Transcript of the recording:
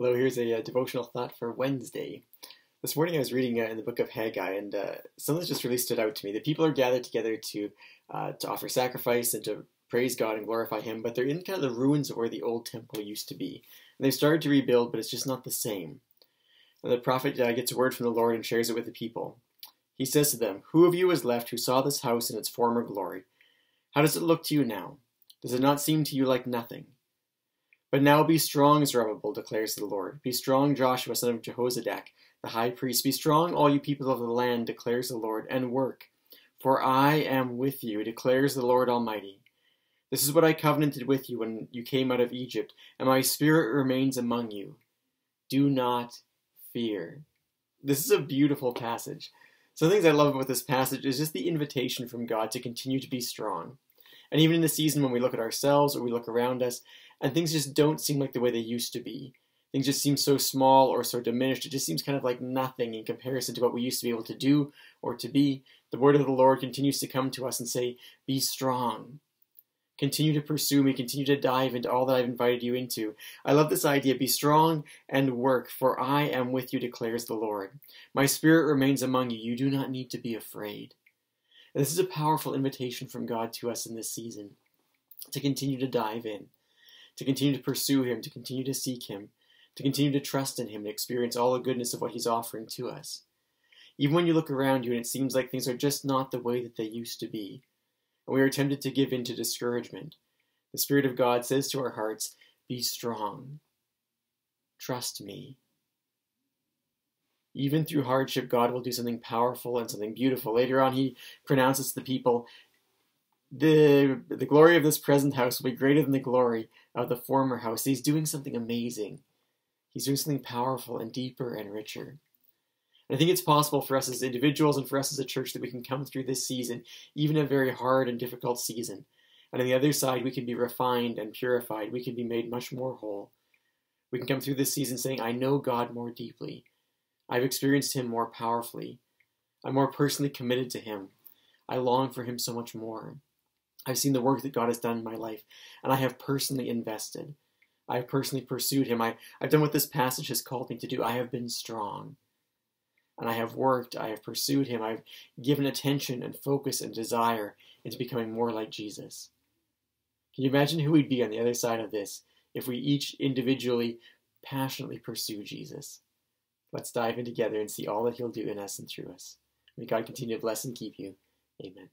Hello, here's a, uh, devotional thought for Wednesday. This morning I was reading uh, in the book of Haggai, and uh, something just really stood out to me. The people are gathered together to uh, to offer sacrifice and to praise God and glorify Him, but they're in kind of the ruins of where the old temple used to be. And they've started to rebuild, but it's just not the same. And the prophet uh, gets a word from the Lord and shares it with the people. He says to them, Who of you is left who saw this house in its former glory? How does it look to you now? Does it not seem to you like nothing? But now be strong, Zerubbabel, declares the Lord. Be strong, Joshua, son of Jehozadak, the high priest. Be strong, all you people of the land, declares the Lord, and work. For I am with you, declares the Lord Almighty. This is what I covenanted with you when you came out of Egypt, and my spirit remains among you. Do not fear. This is a beautiful passage. Some things I love about this passage is just the invitation from God to continue to be strong. And even in the season when we look at ourselves or we look around us, and things just don't seem like the way they used to be. Things just seem so small or so diminished. It just seems kind of like nothing in comparison to what we used to be able to do or to be. The word of the Lord continues to come to us and say, Be strong. Continue to pursue me. Continue to dive into all that I've invited you into. I love this idea. Be strong and work, for I am with you, declares the Lord. My spirit remains among you. You do not need to be afraid. And this is a powerful invitation from God to us in this season to continue to dive in to continue to pursue Him, to continue to seek Him, to continue to trust in Him, and experience all the goodness of what He's offering to us. Even when you look around you and it seems like things are just not the way that they used to be, and we are tempted to give in to discouragement, the Spirit of God says to our hearts, Be strong. Trust me. Even through hardship, God will do something powerful and something beautiful. Later on, he pronounces the people, the, the glory of this present house will be greater than the glory of the former house. He's doing something amazing. He's doing something powerful and deeper and richer. And I think it's possible for us as individuals and for us as a church that we can come through this season, even a very hard and difficult season. And on the other side, we can be refined and purified. We can be made much more whole. We can come through this season saying, I know God more deeply. I've experienced Him more powerfully. I'm more personally committed to Him. I long for Him so much more. I've seen the work that God has done in my life, and I have personally invested. I have personally pursued Him. I, I've done what this passage has called me to do. I have been strong. And I have worked, I have pursued Him, I've given attention and focus and desire into becoming more like Jesus. Can you imagine who we'd be on the other side of this if we each individually passionately pursue Jesus? Let's dive in together and see all that He'll do in us and through us. May God continue to bless and keep you. Amen.